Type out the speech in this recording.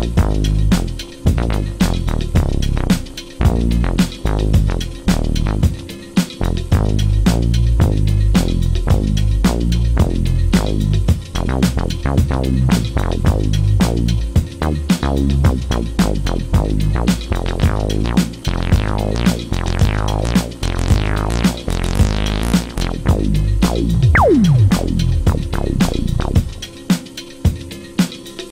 Bye.